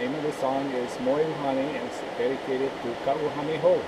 name of the song is Moe Honey and it's dedicated to Ka'uhameho.